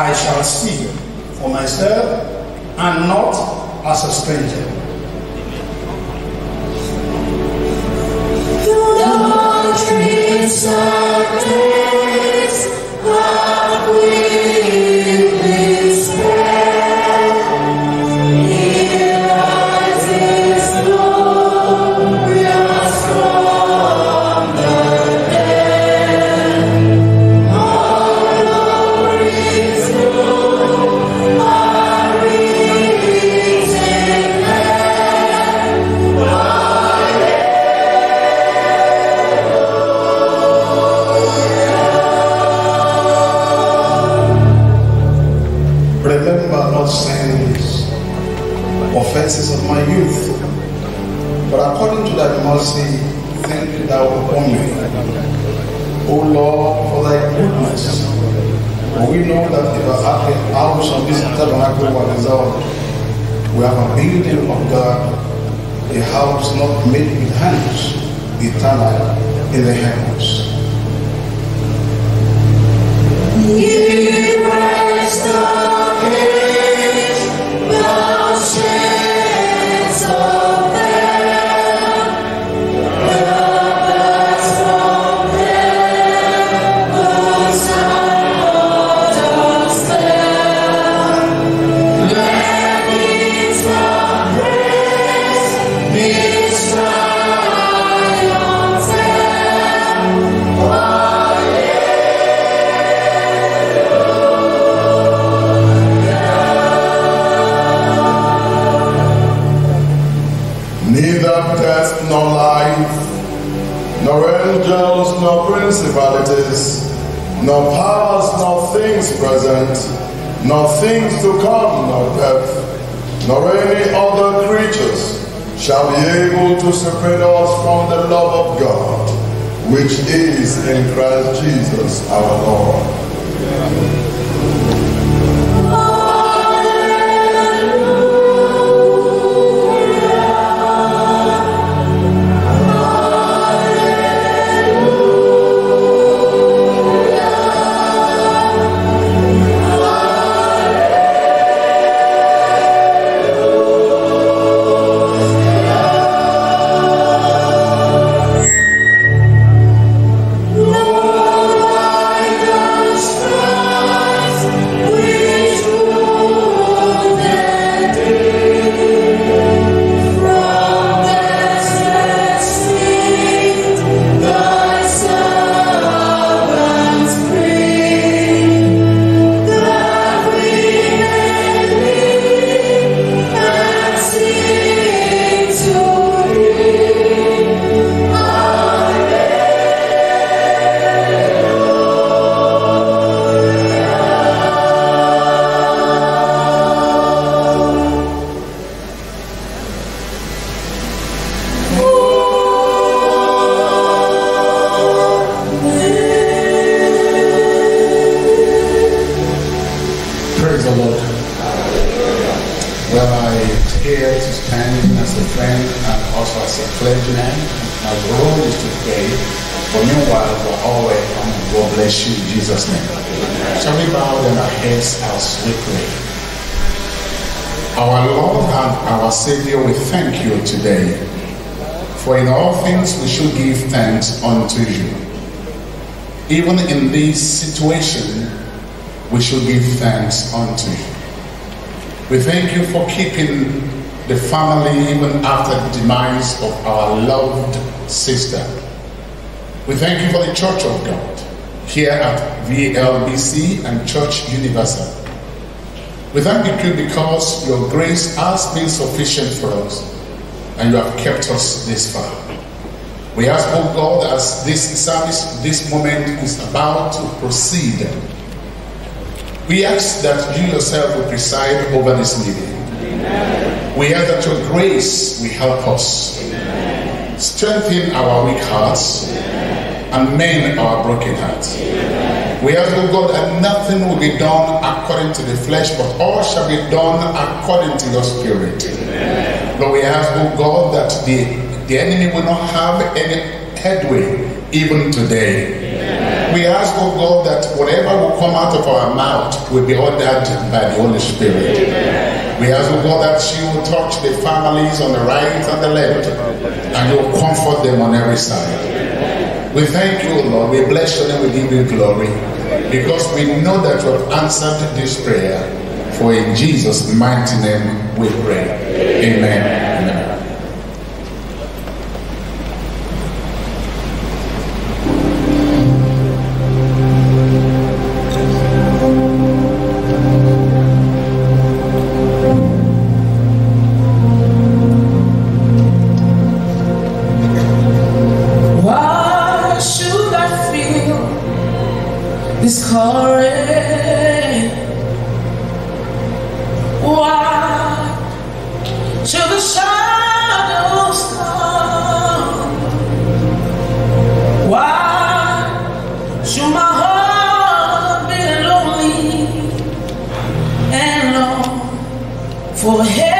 I shall seek for myself and not as a stranger. The trees of days, know that if I the house of this tabernacle was resolved, we have a building of God, a house not made with hands, eternal in the heavens. Yeah. Nor things to come, nor death, nor any other creatures shall be able to separate us from the love of God, which is in Christ Jesus our Lord. Thanks unto you. Even in this situation, we should give thanks unto you. We thank you for keeping the family even after the demise of our loved sister. We thank you for the Church of God here at VLBC and Church Universal. We thank you because your grace has been sufficient for us and you have kept us this far. We ask, oh God, as this service, this moment is about to proceed, we ask that you yourself will preside over this meeting. We ask that your grace will help us, strengthen our weak hearts, and mend our broken hearts. We ask, oh God, that nothing will be done according to the flesh, but all shall be done according to your spirit. Lord, we ask, oh God, that the, the enemy will not have any headway even today. We ask, oh God, that whatever will come out of our mouth will be ordered by the Holy Spirit. We ask, oh God, that you will touch the families on the right and the left, and you will comfort them on every side. We thank you, Lord. We bless you and We give you glory because we know that you have answered this prayer. For in Jesus' mighty name we pray. Amen. For heaven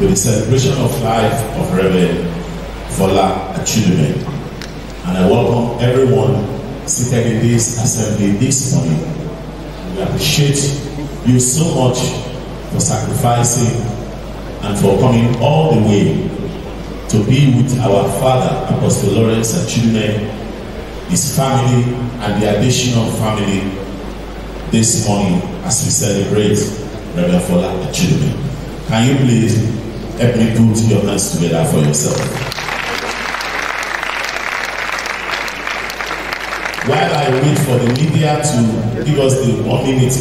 to the celebration of life of Reverend Fola Achidume. And I welcome everyone seated in this assembly this morning. We appreciate you so much for sacrificing and for coming all the way to be with our father, Apostle Lawrence Achidume, his family, and the additional family this morning as we celebrate Reverend Fola Achidume. Can you please Every put your hands together for yourself. While I wait for the media to give us the one minute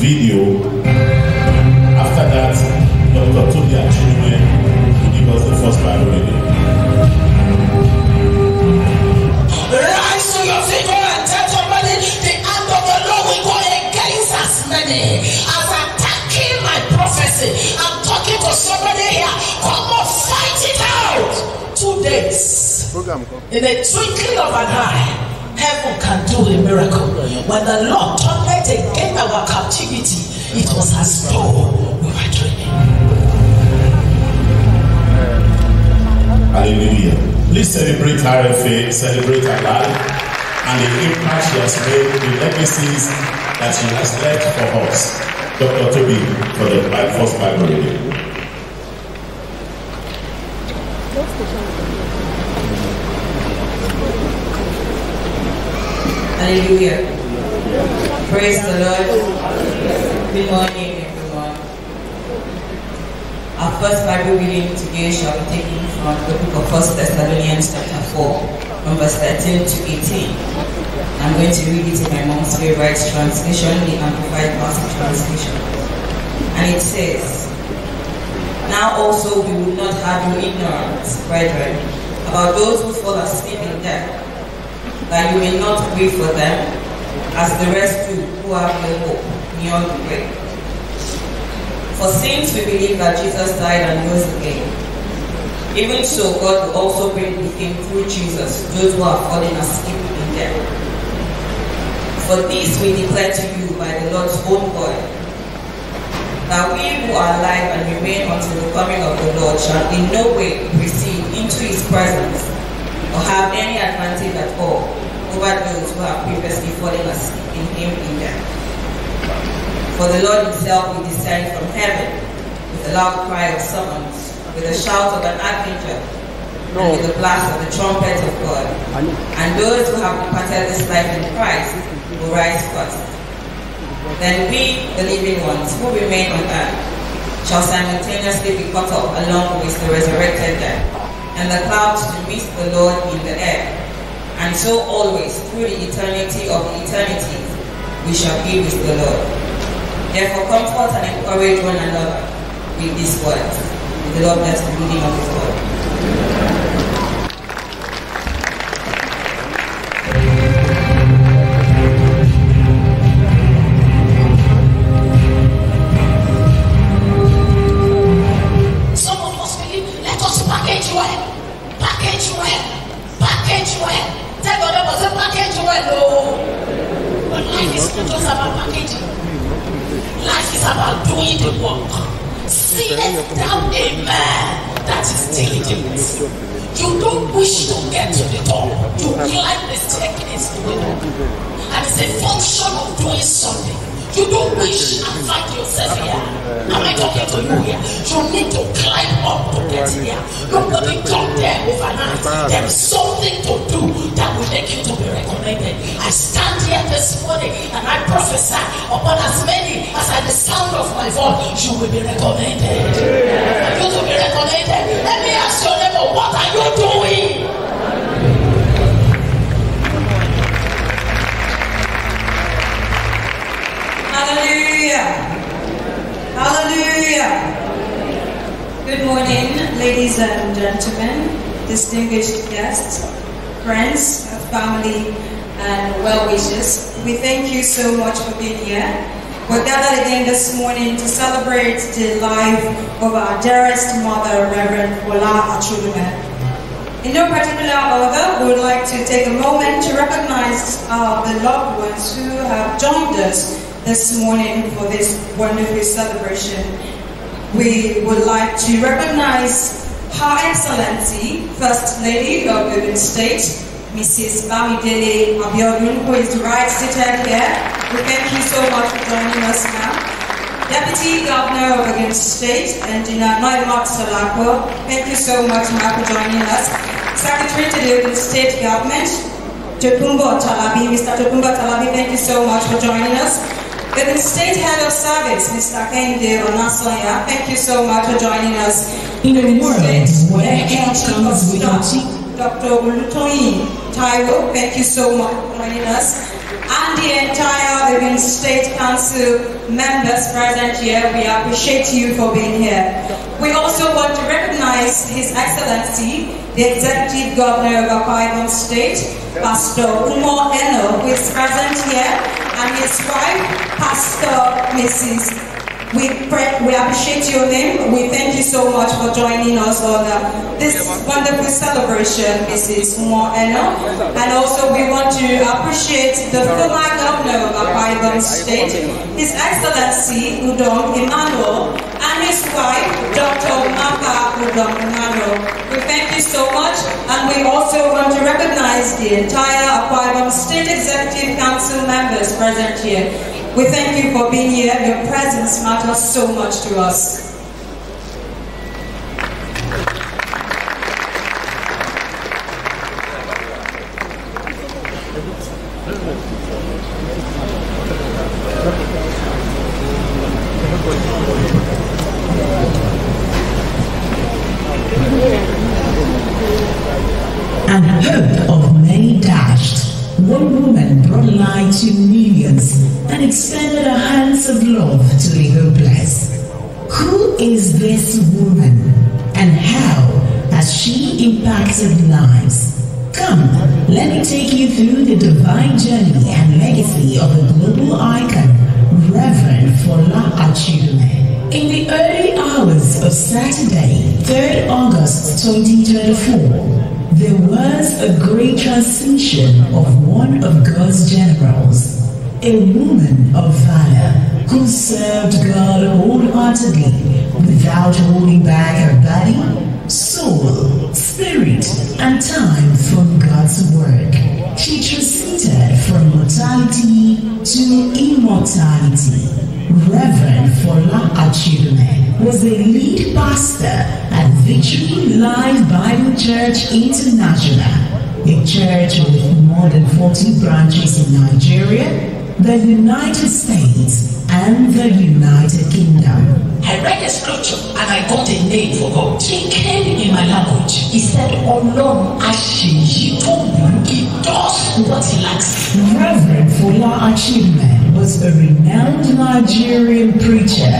video, after that, Dr. Tolia Chinwe will give us the first Bible reading. Two days. In a twinkling of an eye, heaven can do a miracle. When the Lord turned it against our captivity, it was as though we were dreaming. Hallelujah. Please celebrate RFA, celebrate her life, and the impact she has made, the legacies that she has left for us. Dr. Toby for the Bi- first Bible reading. Hallelujah. Praise the Lord. Good morning, everyone. Our first Bible reading today shall be taken from the book of 1 Thessalonians chapter 4, from verse 13 to 18. I'm going to read it in my mom's favorite translation, the Amplified Classic Translation. And it says, Now also we would not have you ignorant, brethren, about those who fall asleep in death that you may not grieve for them, as the rest do who have no hope beyond the grave. For since we believe that Jesus died and rose again, even so God will also bring with him through Jesus those who are fallen asleep in death. For this we declare to you by the Lord's own word, that we who are alive and remain until the coming of the Lord shall in no way receive into his presence or have any advantage at all over those who have previously fallen asleep in him in death. For the Lord himself will descend from heaven with a loud cry of summons, with a shout of an archangel, and with the blast of the trumpet of God. And those who have departed this life in Christ will rise first. Then we, the living ones who remain on earth, shall simultaneously be caught up along with the resurrected dead, and the clouds to meet the Lord in the air. And so always, through the eternity of the eternities, we shall be with the Lord. Therefore, comfort and encourage one another with these words. May the Lord bless the reading of His word. Will be recommended. You to be recommended, let me ask your neighbor, what are you doing? Hallelujah. Hallelujah. Good morning, ladies and gentlemen, distinguished guests, friends, family, and well wishers. We thank you so much for being here. We're gathered again this morning to celebrate the life of our dearest mother, Reverend Bola Achidume. In no particular order, we would like to take a moment to recognize uh, the loved ones who have joined us this morning for this wonderful celebration. We would like to recognize Her Excellency, First Lady of Ogun State, Mrs. Bamidele Abiodun, who is right seated here. We thank you so much for joining us now. Deputy Governor of Ogun State, Engineer Noimot Salako, thank you so much, Mark, for joining us. Secretary to the Ogun State Government, Tokunbo Talabi, Mr. Tokunbo Talabi, thank you so much for joining us. Ogun State Head of Service, Mr. Kehinde Onasanya, thank you so much for joining us. In Ogun world where health comes without Dr. Olutoyin Taiwo, thank you so much for joining us. And the entire Ogun State Council members present here, we appreciate you for being here. We also want to recognize His Excellency, the Executive Governor of Akwa State, Pastor Umo Eno, who is present here, and his wife, Pastor Mrs. We pray, we appreciate your name. We thank you so much for joining us on uh, this wonderful celebration, Mrs. Umo Eno. And also we want to appreciate the former governor of Ibom State, His Excellency Udom Emmanuel, and his wife, Dr. Maka Udom Emmanuel. We thank you so much, and we also want to recognize the entire Akwa State Executive Council members present here. We thank you for being here. Your presence matters so much to us. Let me take you through the divine journey and legacy of a global icon, Reverend Fola Achidume. In the early hours of Saturday, 3rd August 2024, there was a great transition of one of God's generals, a woman of valor who served God wholeheartedly without holding back her body, soul, spirit, and time from God's work. She transited from mortality to immortality. Reverend Fola Achidume was a lead pastor at Victory Life Bible Church International, a church with more than 40 branches in Nigeria, the United States, and the United Kingdom. I read the scripture and I got a name for God. He came in my language. He said, Ọlọ́run aṣèyí tó wù He does what he likes. Reverend Fola Achidume was a renowned Nigerian preacher,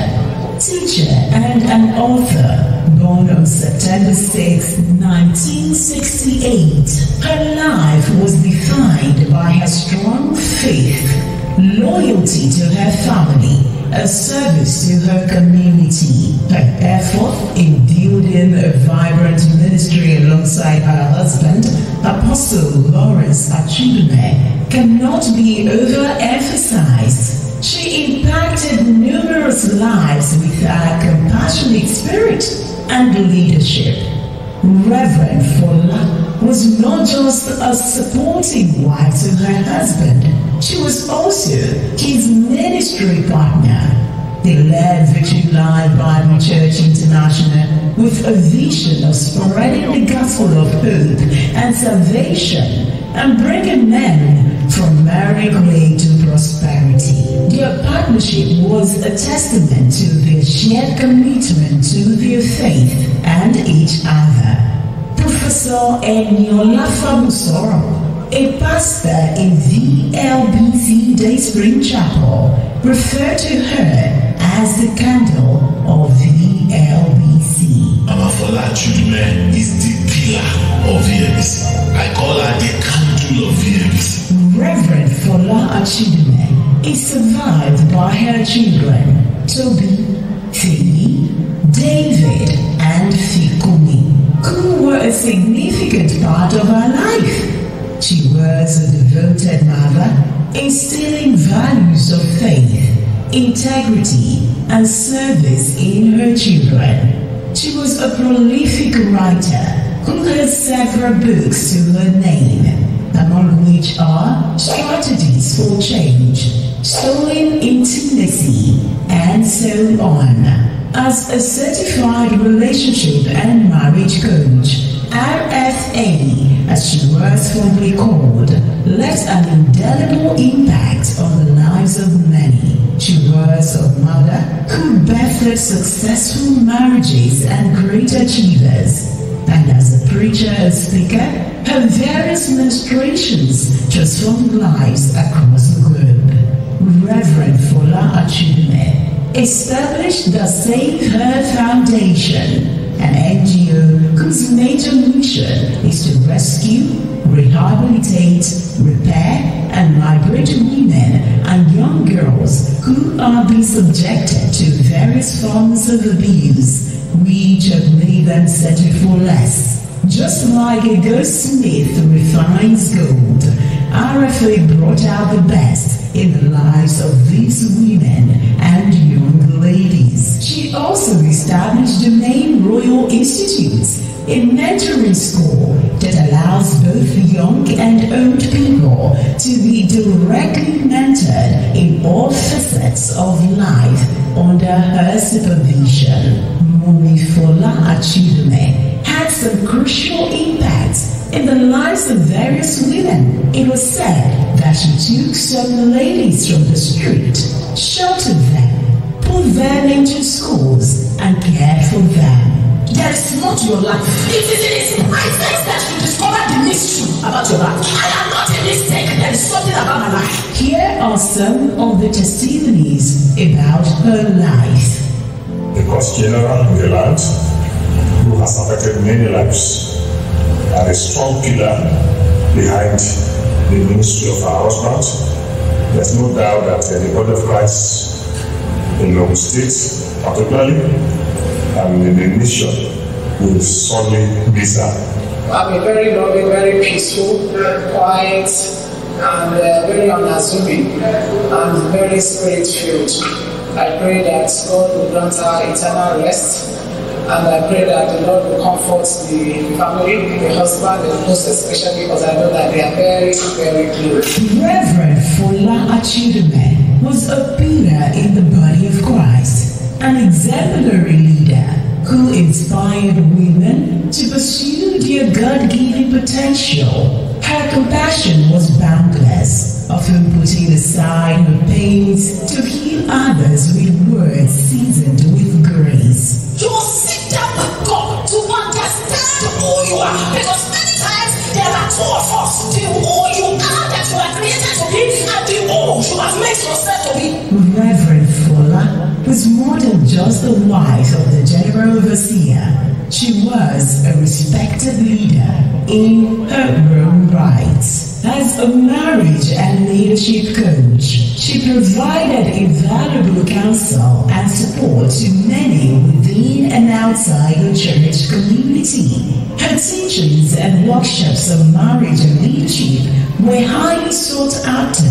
teacher, and an author. Born on September 6, 1968, her life was defined by her strong faith, loyalty to her family, a service to her community, her effort in building a vibrant ministry alongside her husband, Apostle Lawrence Achidume, cannot be overemphasized. She impacted numerous lives with her compassionate spirit and leadership. Reverend Fola was not just a supporting wife to her husband, she was also his ministry partner. They led Victory Life Bible Church International with a vision of spreading the gospel of hope and salvation and bringing men from way to prosperity. Their partnership was a testament to their shared commitment to their faith and each other. Professor Eniola Fabusoro, a pastor in VLBC Day Spring Chapel, referred to her as the candle of VLBC. Mama Fola Chudume is the pillar of VLBC. I call her the candle of VLBC. Reverend Fola Achidume is survived by her children, Toby, Feyi, David, and Fikumi, who were a significant part of her life. She was a devoted mother, instilling values of faith, integrity, and service in her children. She was a prolific writer who has several books to her name, among which are Strategies for Change, Stolen Intimacy, and so on. As a certified relationship and marriage coach, RFA, as she was formerly called, left an indelible impact on the lives of many. She was a mother who birthed successful marriages and great achievers. And as a preacher and speaker, her various ministrations transformed lives across the globe. Reverend Fola Achidume established the Save Her Foundation, an NGO whose major mission is to rescue, rehabilitate, repair, and liberate women and young girls who are being subjected to various forms of abuse, which have made them settle for less. Just like a goldsmith refines gold, RFA brought out the best in the lives of these women and young ladies. She also established the main Royal Institutes, a mentoring school that allows both young and old people to be directly mentored in all facets of life under her supervision. Momifola Achidume had some crucial impacts in the lives of various women. It was said that she took some ladies from the street, sheltered them, put them into schools, and cared for them. That is not your life. It is in his presence that you discover the mystery about your life. I am not a mistake. There is something about my life. Here are some of the testimonies about her life. Cost general land who has affected many lives and a strong pillar behind the ministry of our husband. There's no doubt that uh, the body of Christ in Logun State, particularly, and in the nation will sorely miss her. I'm a very loving, very peaceful, quiet, and uh, very unassuming, and very spirit filled. I pray that God will grant her eternal rest, and I pray that the Lord will comfort the family, the husband, and most especially because I know that they are very, very close. Reverend Fola Achidume was a pillar in the body of Christ, an exemplary leader who inspired women to pursue their God-given potential. Her compassion was boundless, often putting aside her pains to heal others with words seasoned with grace. You two of us. The who you are that you are created to be and the who you have made yourself to be. Reverend Fola was more than just the wife of the general overseer. She was a respected leader in her own right. As a marriage and leadership coach, she provided invaluable counsel and support to many within and outside the church community. Her teachings and workshops on marriage and leadership were highly sought after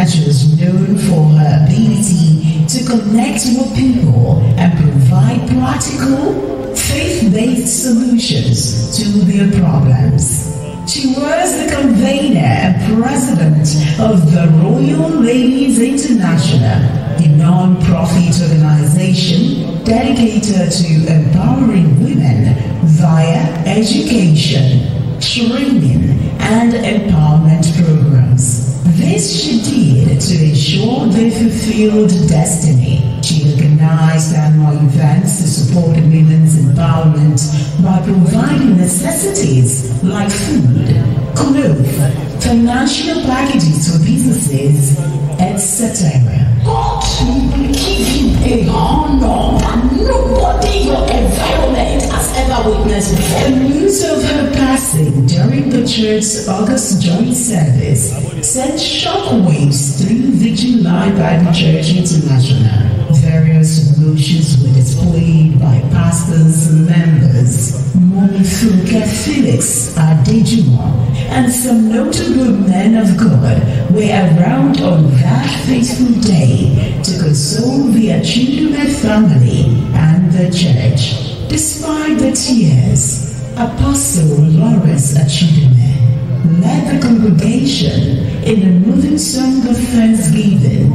and she was known for her ability to connect with people and provide practical, faith-based solutions to their problems. She was the convener and president of the Royal Ladies International, a non-profit organization dedicated to empowering women via education, training, and empowerment programs. This she did to ensure they fulfilled destiny. She organized annual events to support women's empowerment by providing necessities like food, clothes, financial packages for businesses, etc. God will give you a honor that nobody in your environment has ever witnessed before. The news of her passing during the church's August joint service sent shockwaves through Virgin Life Bible Church International. Various emotions were displayed by pastors and members. Monifuke Felix Adejumo and some notable men of God were around on that fateful day to console the Achidume family and the church. Despite the tears, Apostle Lawrence Achidume led the congregation in a moving song of thanksgiving,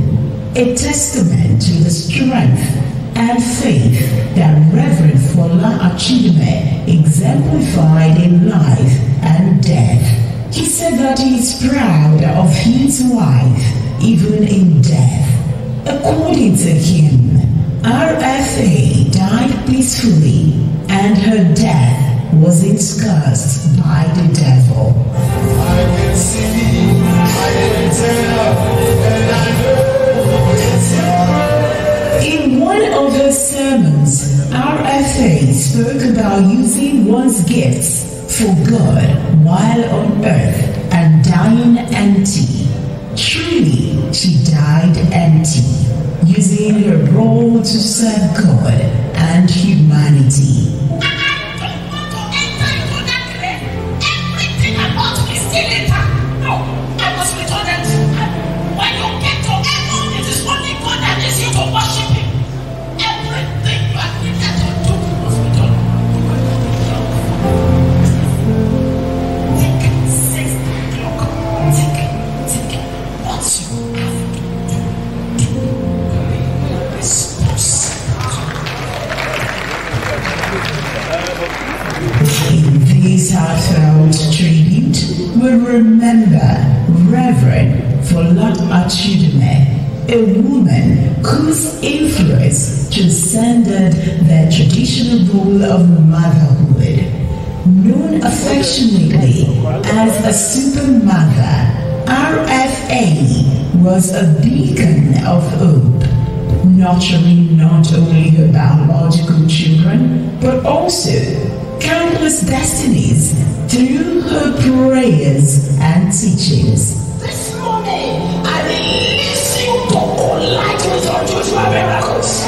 a testament to the strength and faith that Reverend Fola Achidume exemplified in life and death. He said that he is proud of his wife, even in death. According to him, RFA died peacefully and her death wasn't cursed by the devil. I can see, I can tell, and I know it's. In one of her sermons, RFA spoke about using one's gifts for God while on earth and dying empty. Truly, she died empty, using her role to serve God and humanity. This heartfelt tribute, we remember Reverend Fola Achidume, a woman whose influence transcended the traditional role of motherhood. Known affectionately as a super mother, RFA was a beacon of hope nurturing not only her biological children, but also countless destinies through her prayers and teachings. This morning, I release you to collide with unusual miracles.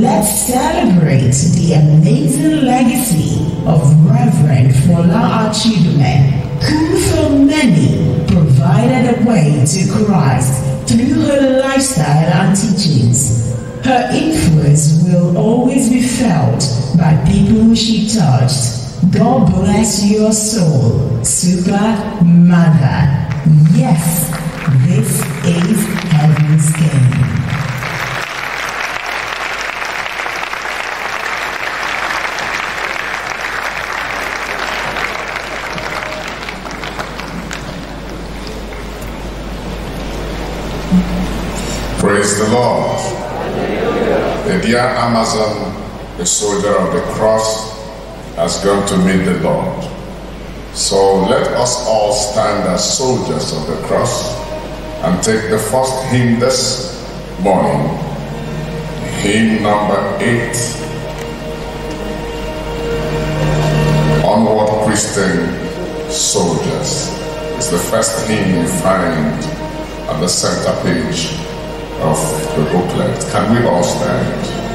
Let's celebrate the amazing legacy of Reverend Fola Achidume, who for many provided a way to Christ through her lifestyle and teachings. Her influence will always be felt by people she touched. God bless your soul, Super Mother. Yes, this is Heaven's Game. Praise the Lord. The dear Amazon, the soldier of the cross, has gone to meet the Lord. So let us all stand as soldiers of the cross and take the first hymn this morning. Hymn number eight. Onward Christian Soldiers is the first hymn you find at the center page of the booklet. Can we all stand?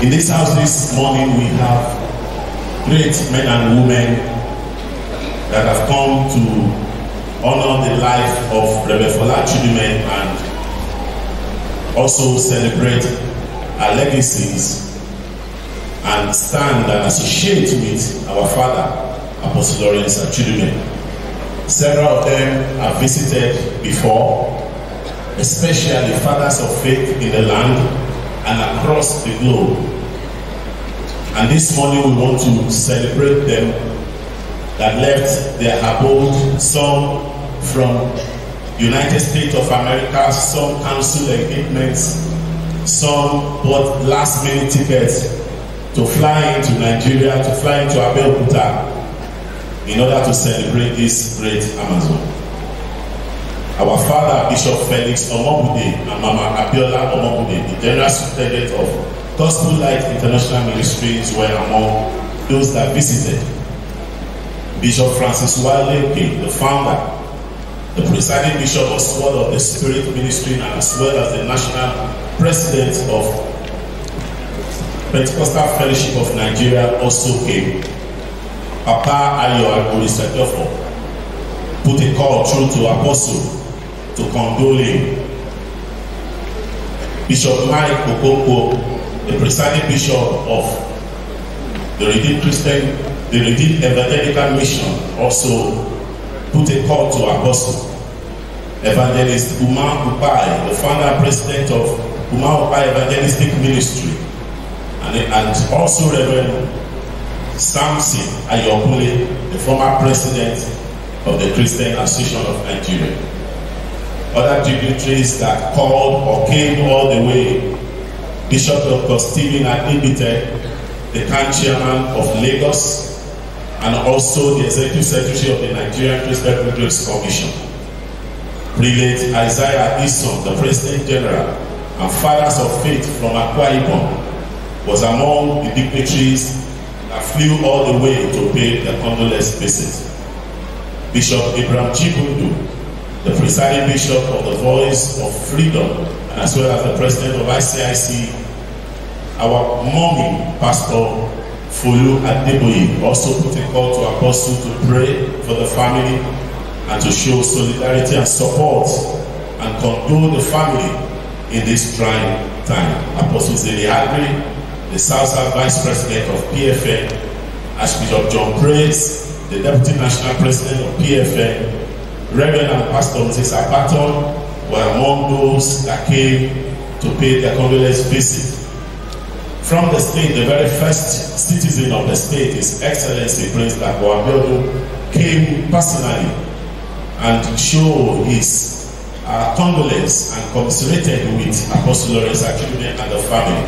In this house this morning, we have great men and women that have come to honor the life of Rebbe Fola Chidime and also celebrate our legacies and stand and associate with our father, Apostle Lawrence Chidime. Several of them have visited before, especially fathers of faith in the land and across the globe. And this morning we want to celebrate them that left their abode, some from United States of America, some cancel engagements, some bought last minute tickets to fly into Nigeria, to fly into Abeokuta in order to celebrate this great Amazon. Our father, Bishop Felix Omobude and Mama Abiola Omobude, the General Superintendent of Gospel Light International Ministries, were among those that visited. Bishop Francis Wale the founder, the presiding bishop of Sword of the Spirit Ministry, and as well as the national president of Pentecostal Fellowship of Nigeria also came. Papa Ayo Agborisejofo put a call through to Apostle to condole him. Bishop Mike Okonkwo, the presiding bishop of the Redeemed Christian, the Redeemed Evangelical Mission, also put a call to Apostle. Evangelist Umar Upai, the founder president of Umar Upai Evangelistic Ministry, and, and also Reverend Samson Ayobule, the former president of the Christian Association of Nigeria. Other dignitaries that called or came all the way, Bishop Dr. Stephen Adegbite, the current chairman of Lagos, and also the executive secretary of the Nigerian Christian Progress Commission. Prelate Isaiah Ison, the president general, and fathers of faith from Akwa Ibom, was among the dignitaries that flew all the way to pay the condolence visit. Bishop Abraham Chibundu, the presiding bishop of the Voice of Freedom, as well as the president of ICIC, our mommy, Pastor Fulu Adeboye, also put a call to Apostle to pray for the family and to show solidarity and support and condole the family in this trying time. Apostle Zeli Agri, the South South Vice President of PFN, Archbishop John Praise, the Deputy National President of PFN, Reverend and Pastor Moses Abaton were among those that came to pay their condolence visit. From the state, the very first citizen of the state, His Excellency Prince Abiodun, came personally and showed his uh, condolence and commiserated with Apostle Lawrence and the family.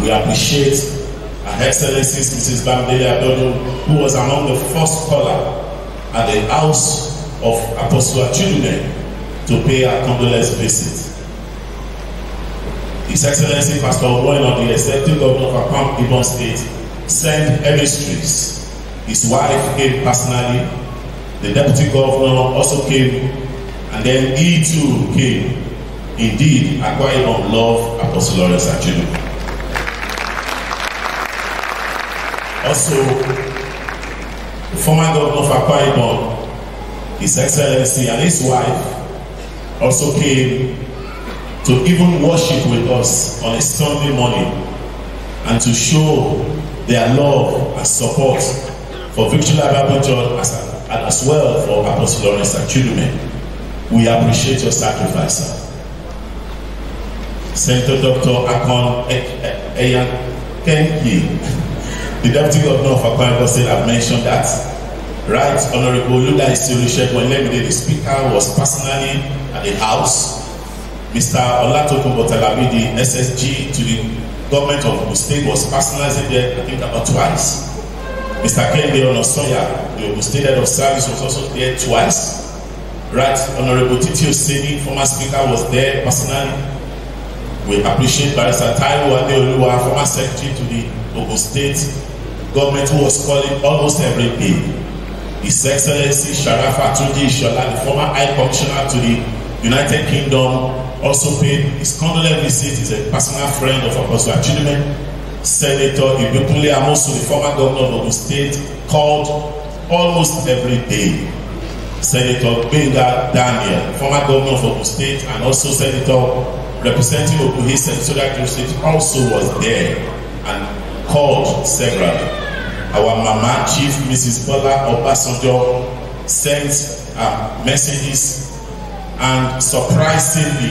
We appreciate Her Excellency Mrs. Bamidele Abiodun, who was among the first caller at the house of Apostle Achidune to pay a condolence visit. His Excellency Pastor Oboyno, the executive governor of Akam Ibom State, sent emissaries. His wife came personally. The deputy governor also came, and then he too came. Indeed, Akwa Ibom love Apostle Lawrence Achidune. Also, the former governor of Akwa Ibom, His Excellency and his wife also came to even worship with us on a Sunday morning and to show their love and support for Victory Bible Church as, and as well for Apostle Lawrence Achidume. We appreciate your sacrifice, sir. Senator Dr. Akon Eyan Kenki, the Deputy Governor of Akwa Ibom State, have mentioned that Right, Honorable Luda Isiolusegun Olemide, the Speaker, was personally at the House. Mr. Olatokunbo Talabi, the SSG to the government of Ogun State, was personally there, I think, about twice. Mr. Kende Onosoya, the Ogun State Head of Service, was also there twice. Right, Honorable Titi Oseni, former Speaker, was there personally. We appreciate Barrister Taiwo Adeoluwa, former Secretary to the Ogun State government, who was calling almost every day. His Excellency Sharafa Tunji Ishola, the former High Commissioner to the United Kingdom, also paid his condolence visit. He's a personal friend of Apostle Achidume. Senator Ibikunle Amosu, the former governor of Ogun State, called almost every day. Senator Benga Daniel, former governor of Ogun State, and also Senator representing Ogun East Senatorial State, also was there and called several. Our Mama Chief Mrs. Bola Obasanjo sent uh, messages and surprisingly,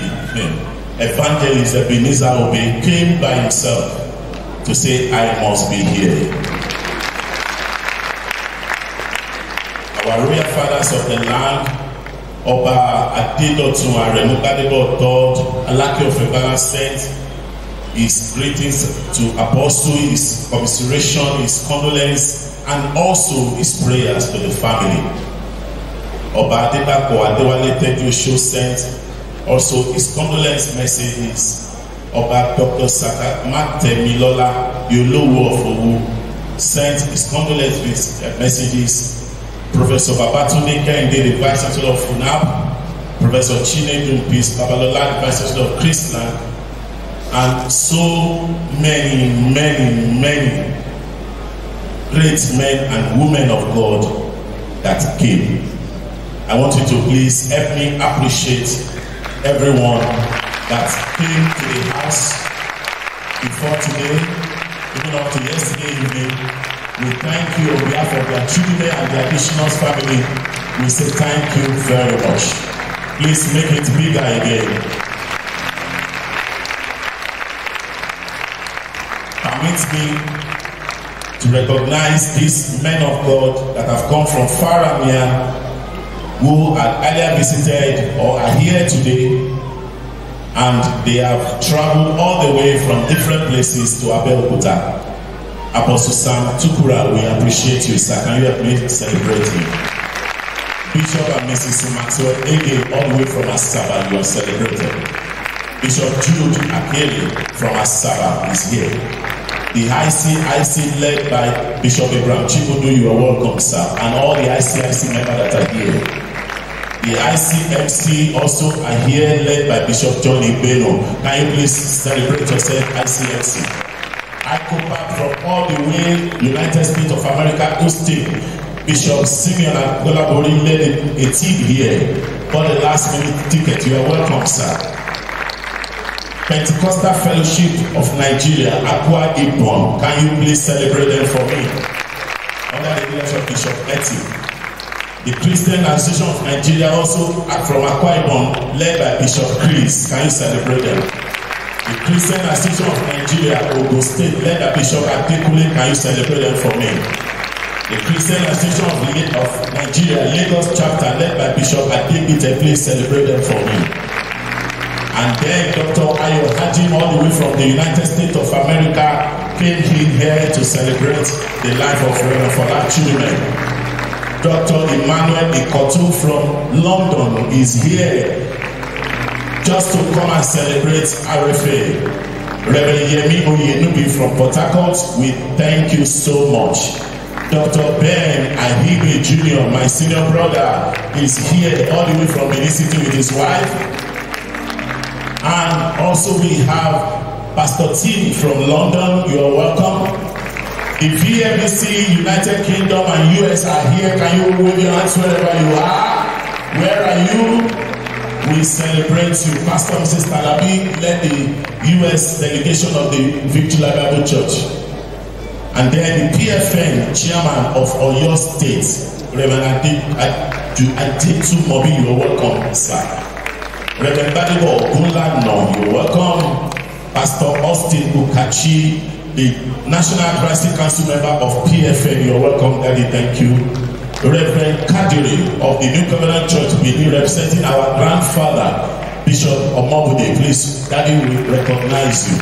Evangelist Ebenezer Obey came by himself to say, I must be here. Our royal fathers of the land, Ọba Adedotun Aremu Gbadebo III, Alake of Ebala sent his greetings to Apostle, his commiseration, his condolence, and also his prayers to the family. Ọba Adedapo Adewale Tedioso sent also his condolence messages. Ọba Dr. Saka Matemilola Yolowo of Owu sent his condolence messages. Professor Babatunde Kehinde, the Vice Chancellor of FUNAB, Professor Chinedu Peace Babalola, the Vice Chancellor of Christland, and so many, many, many great men and women of God that came. I want you to please help me appreciate everyone that came to the house before today, even up to yesterday evening. We thank you on behalf of their children and the additional family. We say thank you very much. Please make it bigger again. Permit me to recognize these men of God that have come from far and near, who had earlier visited or are here today, and they have traveled all the way from different places to Abeokuta. Apostle Sam Tukura, we appreciate you, sir. Can you help me celebrate him? Bishop and Mrs. Maxwell Ege, all the way from Asaba, you are celebrated. Bishop Jude Akele from Asaba is here. The ICIC led by Bishop Abraham Chibudu, you are welcome, sir. And all the ICIC members that are here. The ICMC also are here led by Bishop John Ibeno. Can you please celebrate yourself, ICMC? Back from all the way United States of America to. Bishop Simeon Agolabori led a team here. For the last minute ticket, you are welcome, sir. Pentecostal Fellowship of Nigeria, Akwa Ibom. Can you please celebrate them for me? Under the leadership of Bishop Eti. The Christian Association of Nigeria also from Akwa Ibom, led by Bishop Chris. Can you celebrate them? The Christian Association of Nigeria, Ogun State, led by Bishop Adekunle, can you celebrate them for me? The Christian Association of, of Nigeria, Lagos chapter, led by Bishop Adebite, please celebrate them for me. And then Dr. Ayo Hajim, all the way from the United States of America, came in here to celebrate the life of Reverend Fola Children. Dr. Emmanuel Ikotu from London is here just to come and celebrate RFA. Reverend Yemi Oyenubi from Port Harcourt, we thank you so much. Dr. Ben Ahibe Jr., my senior brother, is here all the way from Benin City with his wife. And also we have Pastor Tim from London, you are welcome. The VMBC, United Kingdom and US are here. Can you wave your hands wherever you are? Where are you? we celebrate you. Pastor Mrs. Talabi led the US delegation of the Victory Bible Church. And then the PFN chairman of Oyo State, Reverend Adetu Mobi, you're welcome, sir. Reverend Badibo Ogunlano, you're welcome. Pastor Austin Ukachi, the National Christian Council member of PFN, you're welcome, Daddy, thank you. Reverend Kadiri of the New Covenant Church Benin representing our grandfather Bishop Omobude please daddy will recognize you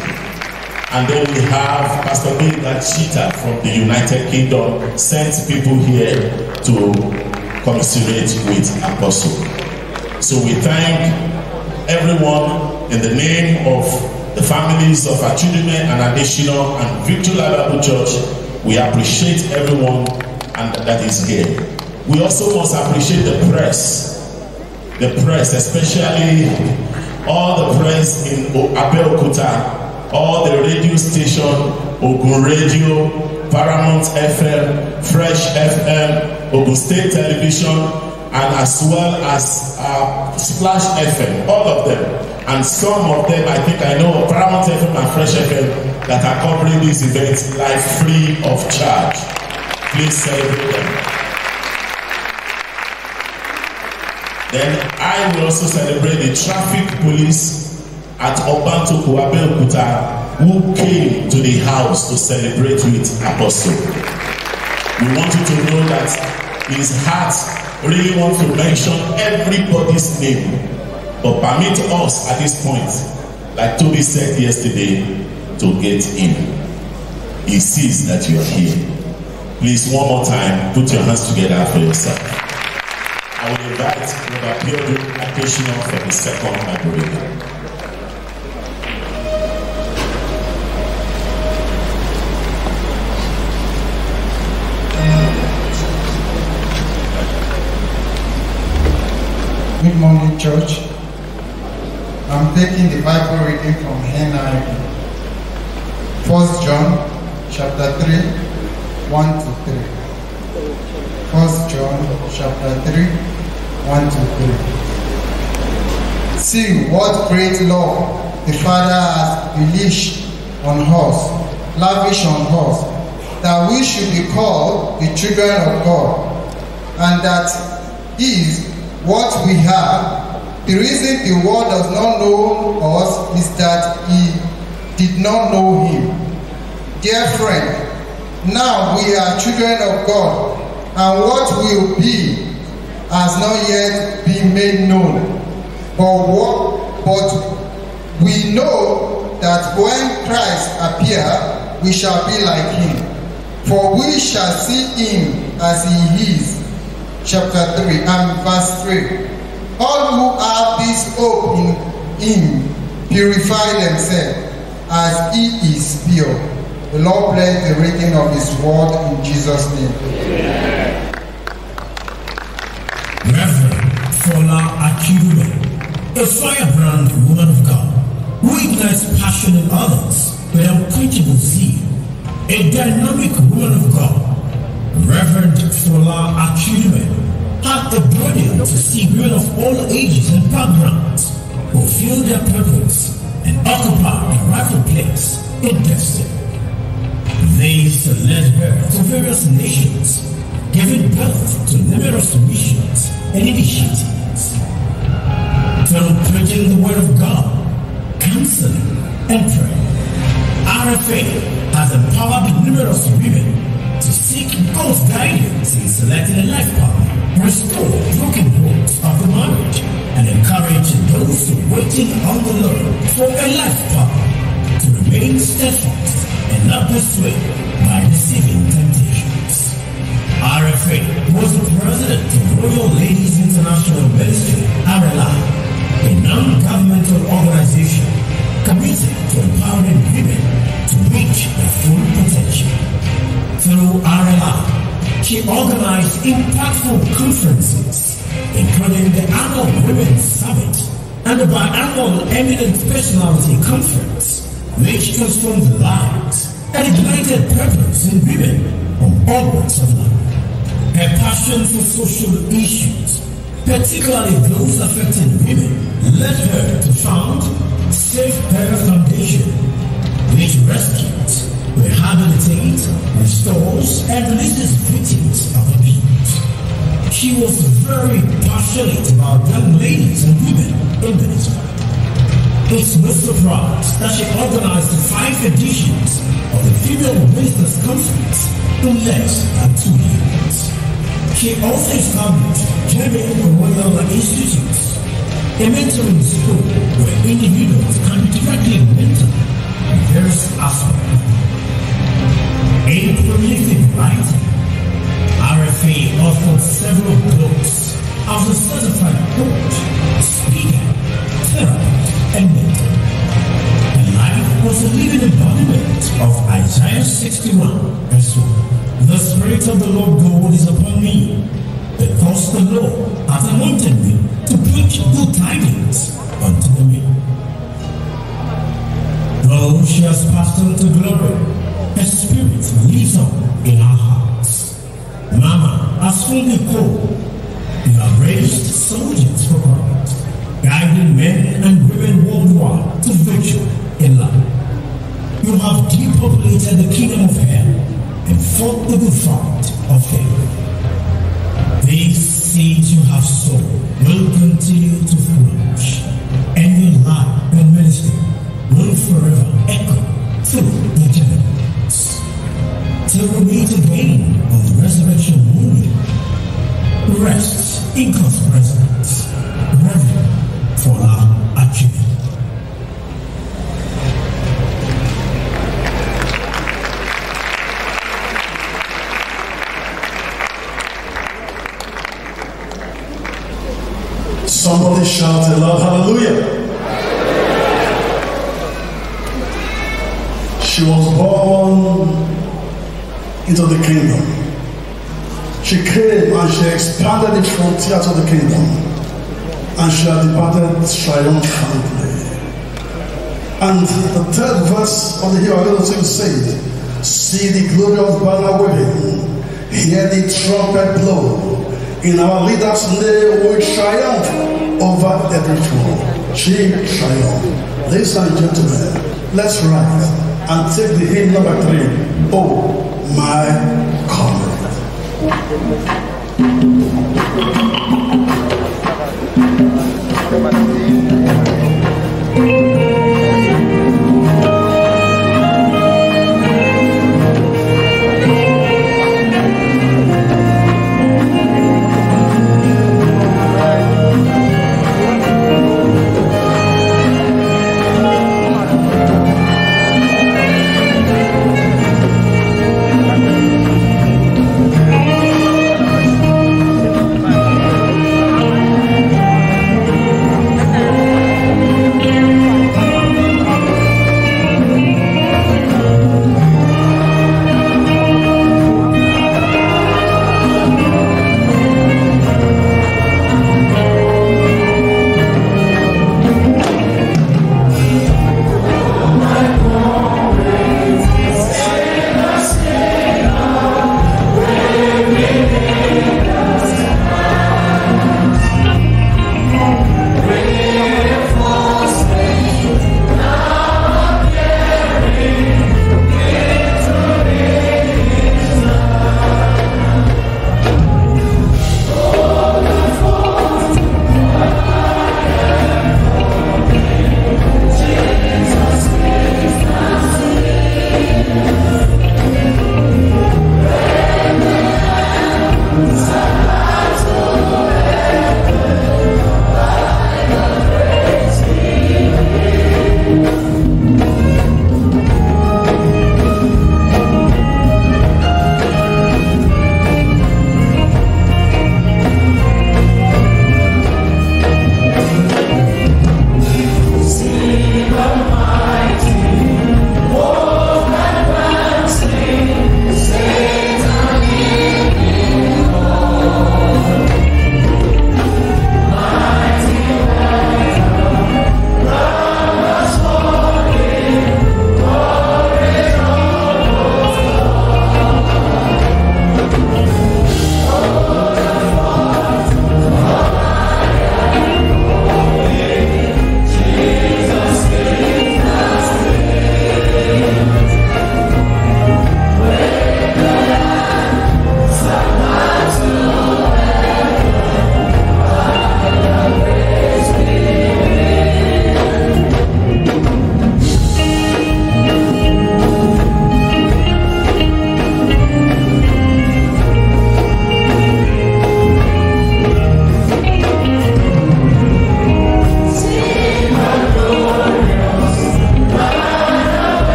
and then we have Pastor Benga Chita from the United Kingdom sent people here to commiserate with Apostle so we thank everyone in the name of the families of Achudime and Additional and Victory Bible Church we appreciate everyone and that is here. We also must appreciate the press, the press, especially all the press in Abeokuta, all the radio station, Ogun Radio, Paramount FM, Fresh FM, Ogun State Television, and as well as uh, Splash FM, all of them. And some of them, I think I know, Paramount FM and Fresh FM, that are covering these events live free of charge. Please celebrate them. Then I will also celebrate the traffic police at Obantoko Abeokuta who came to the house to celebrate with Apostle. We want you to know that his heart really wants to mention everybody's name. But permit us at this point, like Toby said yesterday, to get in. He sees that you are here. Please, one more time, put your hands together for yourself. I will invite Robert Piodu Akeshino for the second Bible Good morning, church. I'm taking the Bible reading from NIV. First John chapter 3, 1 to 3. First John chapter 3, 1 to 3. See what great love the Father has lavished on us, lavish on us, that we should be called the children of God, and that is what we have. The reason the world does not know us is that he did not know him. Dear friend, now we are children of God, and what will be has not yet been made known. But what, but we know that when Christ appear, we shall be like him. For we shall see him as he is. Chapter 3 and verse 3. All who have this hope in him purify themselves as he is pure. The Lord bless the reading of his word in Jesus' name. Reverend Fola Akirume, a firebrand woman of God, who ignites passion in others with unquenchable zeal, a dynamic woman of God. Reverend Fola Akirume had the burden to see women of all ages and backgrounds fulfill their purpose and occupy a rightful place in destiny. They led her to various nations, giving birth to numerous missions and initiatives. Through preaching the word of God, counseling, and prayer, RFA has empowered numerous women to seek God's guidance in selecting a life partner, restore broken homes of the marriage, and encourage those waiting on the Lord for a life partner to remain steadfast and not be swayed by deceiving temptations. RFA was the president of Royal Ladies International Ministry, RLI, a non-governmental organization committed to empowering women to reach their full potential. Through RLI, she organized impactful conferences, including the annual Women's Summit and the biannual Eminent Personality Conference, which transformed lives and ignited purpose in women from all walks of life. Her passion for social issues, particularly those affecting women, led her to found Safe Better Foundation, which rescues, rehabilitates, restores, and releases victims of abuse. She was very passionate about young ladies and women in the. It's no surprise that she organized five editions of the Female Ministers Conference in less than two years. She also established Jerry Royal Institutes, a mentoring school where individuals can be directly mentored in various aspects. A prolific writer, RFA authored several books as a certified coach, speaker, therapist, and mentor. Her life was a living embodiment of Isaiah 61, verse 1. The Spirit of the Lord God is upon me, because the Lord hath anointed me to preach good tidings fought departed triumphantly. And the third verse of the to sing says, See the glorious banner waving, hear the trumpet blow. In our leader's name we triumph over every foe. She triumphed. Ladies and gentlemen, let's rise and take the hymn number three. Oh, my comrade. Thank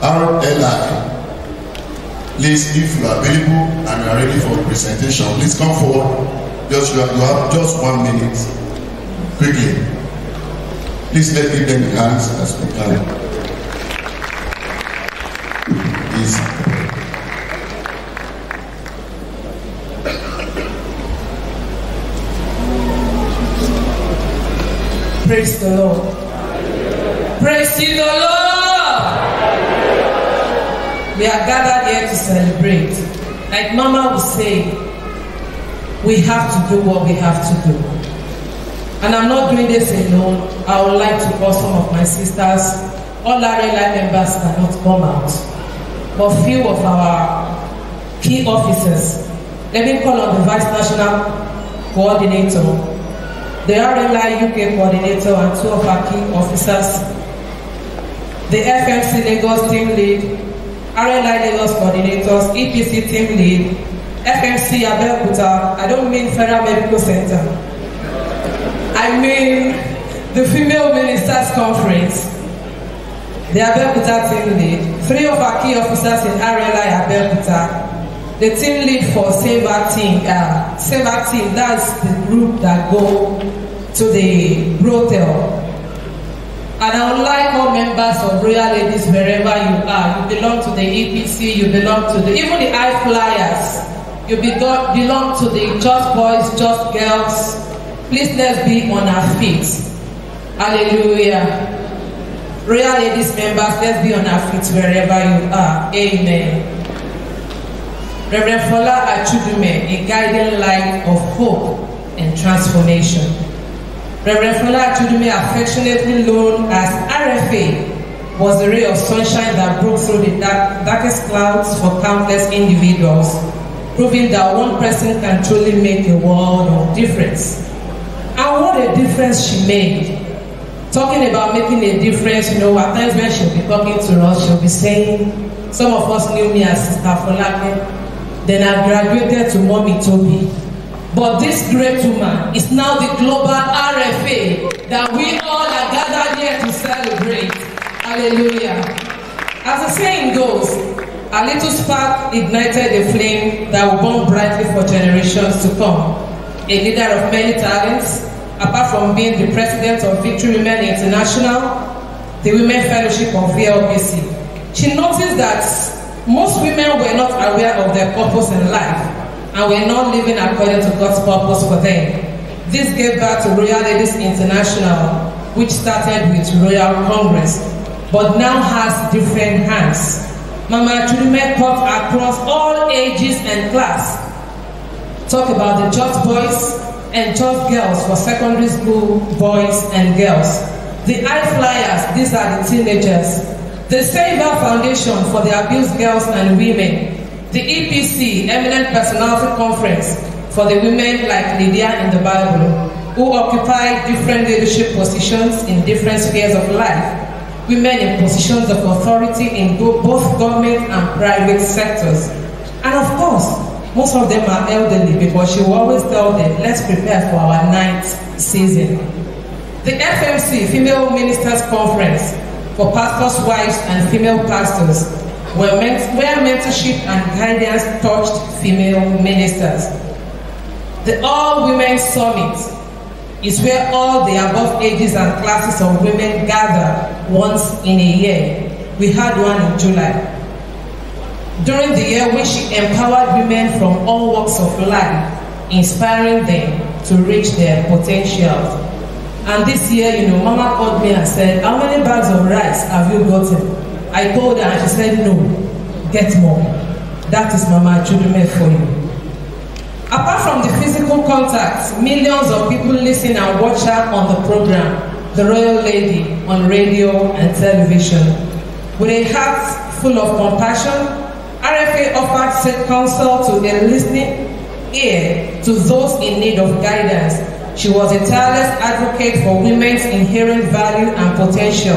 RLI. Please, if you are available and you are ready for presentation, please come forward. Just you have, you have just one minute. Quickly. Please let me them hands as we can. Please. Praise the Lord. Praise the Lord. We are gathered here to celebrate. Like Mama would say, we have to do what we have to do. And I'm not doing this alone. I would like to call some of my sisters. All our Life members cannot come out. But few of our key officers, let me call on the Vice National Coordinator, the RLI UK Coordinator, and two of our key officers, the FMC Lagos Team Lead, RLI Lagos Coordinators, EPC Team Lead, FMC Abeokuta, I don't mean Federal Medical Center. I mean the Female Ministers Conference, the Abeokuta Team Lead, three of our key officers in RLI Abeokuta, the team lead for Save Our Team, uh, Save Our Team, that's the group that go to the brothel. And I would like all members of Royal Ladies, wherever you are, you belong to the EPC, you belong to the, even the Eye Flyers, you be, belong to the Just Boys, Just Girls. Please let's be on our feet. Hallelujah. Royal Ladies members, let's be on our feet wherever you are. Amen. Reverend Fola Achidume, a guiding light of hope and transformation. Reverend Fola Achudume, affectionately known as RFA, was a ray of sunshine that broke through the dark, darkest clouds for countless individuals, proving that one person can truly make a world of difference. And what a difference she made. Talking about making a difference, you know, at times when she'll be talking to us, she'll be saying, some of us knew me as Sister Folake, then I graduated to Mommy Toby. But this great woman is now the global RFA that we all are gathered here to celebrate. Hallelujah. As the saying goes, a little spark ignited a flame that will burn brightly for generations to come. A leader of many talents, apart from being the president of Victory Women International, the Women Fellowship of VLBC, she noticed that most women were not aware of their purpose in life and were not living according to God's purpose for them. This gave birth to Royal Ladies International, which started with Royal Congress, but now has different hands. Mama Chudume taught across all ages and class. Talk about the church Boys and church Girls for secondary school boys and girls. The Eye Flyers, these are the teenagers. The Save Our Foundation for the Abused Girls and Women. The EPC, Eminent Personality Conference, for the women like Lydia in the Bible, who occupy different leadership positions in different spheres of life. Women in positions of authority in both government and private sectors. And of course, most of them are elderly because she will always tell them, let's prepare for our ninth season. The FMC, Female Ministers Conference, for pastors' wives and female pastors, where, where mentorship and guidance touched female ministers. The All Women Summit is where all the above ages and classes of women gather once in a year. We had one in July. During the year, which she empowered women from all walks of life, inspiring them to reach their potentials. And this year, you know, Mama called me and said, How many bags of rice have you gotten? I told her, and she said, No, get more. That is Mama Judume for you. Apart from the physical contact, millions of people listen and watch her on the program, The Royal Lady, on radio and television. With a heart full of compassion, RFA offered counsel to a listening ear to those in need of guidance. She was a tireless advocate for women's inherent value and potential,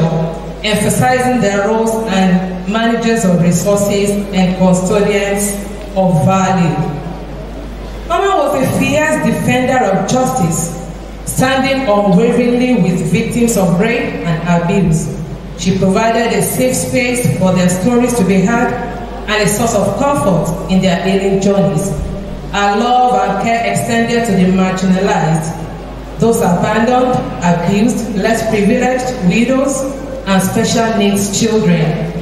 emphasizing their roles as managers of resources and custodians of value. Mama was a fierce defender of justice, standing unwaveringly with victims of rape and abuse. She provided a safe space for their stories to be heard and a source of comfort in their healing journeys. Her love and care extended to the marginalized, those abandoned, abused, less privileged, widows, and special needs children.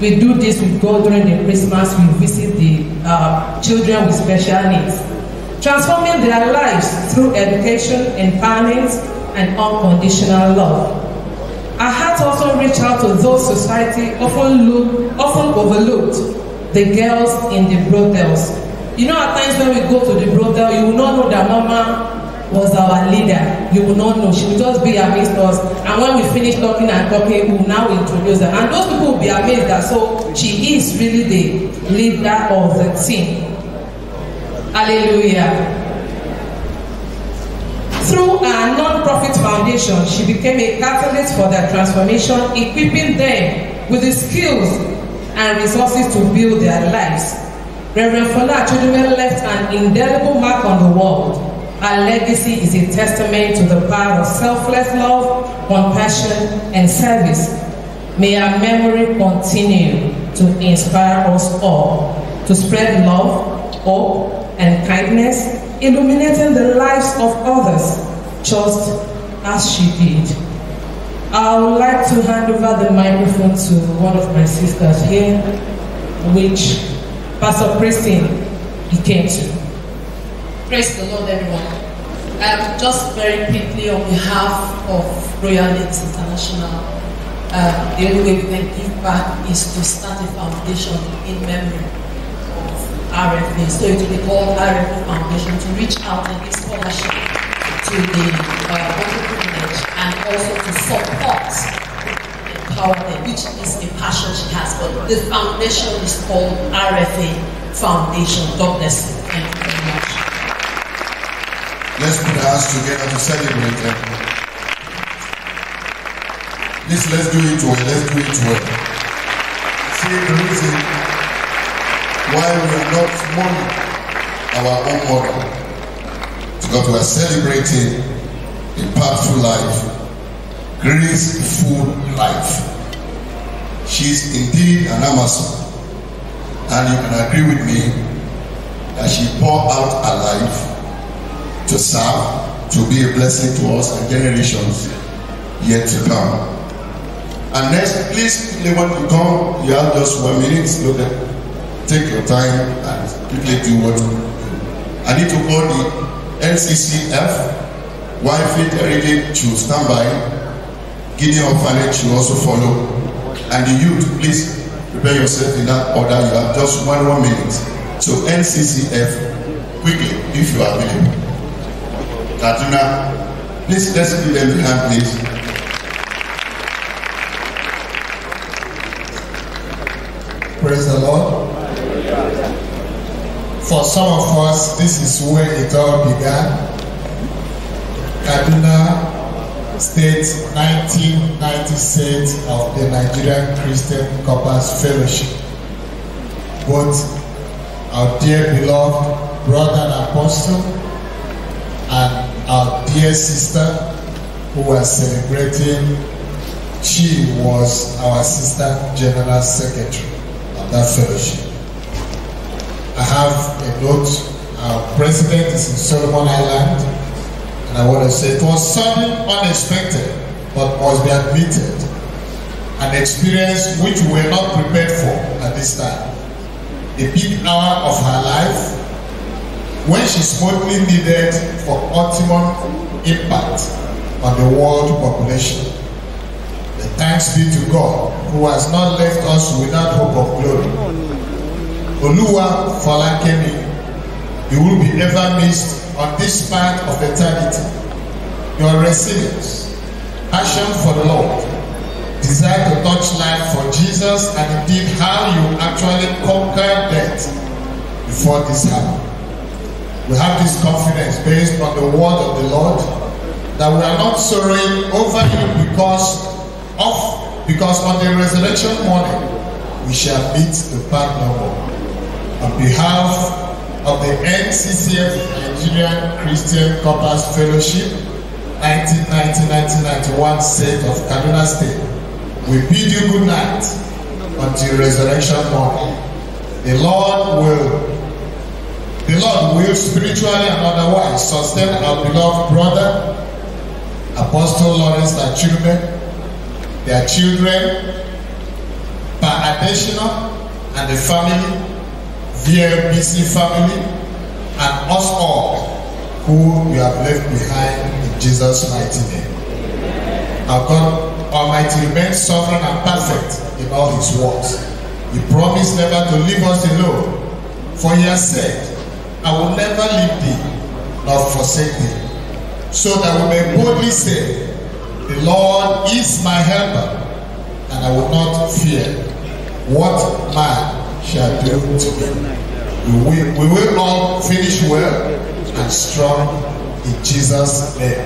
We do this with God during the Christmas. We visit the uh, children with special needs, transforming their lives through education, empowerment, and unconditional love. Our heart also reach out to those society often look, often overlooked, the girls in the brothels. You know, at times when we go to the brothel, you will not know that Mama was our leader. You will not know. She will just be amazed us. And when we finish talking and talking, we will now introduce her. And those people will be amazed that so she is really the leader of the team. Hallelujah. Through our non-profit foundation, she became a catalyst for their transformation, equipping them with the skills and resources to build their lives. Reverend Fola Chudume left an indelible mark on the world. Our legacy is a testament to the power of selfless love, compassion, and service. May our memory continue to inspire us all to spread love, hope, and kindness, illuminating the lives of others just as she did. I would like to hand over the microphone to one of my sisters here, which Pastor Christine he came to. Praise the Lord, everyone. Um, just very quickly, on behalf of Royal Lakes International, uh, the only way we can give back is to start a foundation in memory of RFA. So it will be called RFA Foundation to reach out and give scholarship to the uh, underprivileged and also to support which is a passion she has. But the foundation is called RFA Foundation. God bless you. Thank you very much. Let's put our hands together to celebrate them. Please, let's do it well. Let's do it well. See, the reason why we are not mourning our own mother because we are celebrating impactful life, graceful life. She is indeed an Amazon, and you can agree with me that she poured out her life to serve, to be a blessing to us and generations yet to come. And next, please, when you come, you have just one minute. Look at, take your time and quickly do what you do. I need to call the NCCF, Wife Heritage to stand by. Gideon Orphanage should also follow. And the youth, please prepare yourself in that order. You have just one one minute. So NCCF, quickly, if you are available. Kaduna, please let's give them the hand, please. Praise the Lord. For some of us, this is where it all began. Kaduna State 1996 of the Nigerian Christian Corpus Fellowship. Both our dear beloved brother and apostle and our dear sister who was celebrating, she was our sister general secretary of that fellowship. I have a note. Our president is in Solomon Island, and I want to say it was sudden, unexpected, but must be admitted, an experience which we were not prepared for at this time. A big hour of her life when she smoothly needed for optimum impact on the world population. The thanks be to God who has not left us without hope of glory. Oluwa Falakemi, you will be ever missed on this part of eternity. Your resilience, passion for the Lord, desire to touch life for Jesus, and indeed how you actually conquered death before this happened. We have this confidence based on the word of the Lord that we are not sorrowing over you because of because on the resurrection morning we shall meet the no more. On behalf of the NCCF Nigerian Christian Corpus Fellowship 1990-1991 state of Kaduna State, we bid you good night until resurrection morning. The Lord will the Lord will spiritually and otherwise sustain our beloved brother, Apostle Lawrence Achurume, their children, Pa Adesina and the family, VLBC family, and us all who you have left behind in Jesus' mighty name. Our God Almighty remains sovereign and perfect in all his works. He promised never to leave us alone, for he has said, I will never leave thee nor forsake thee. So that we may boldly say, The Lord is my helper, and I will not fear what man shall do to me. We will, we will all finish well and strong in Jesus' name.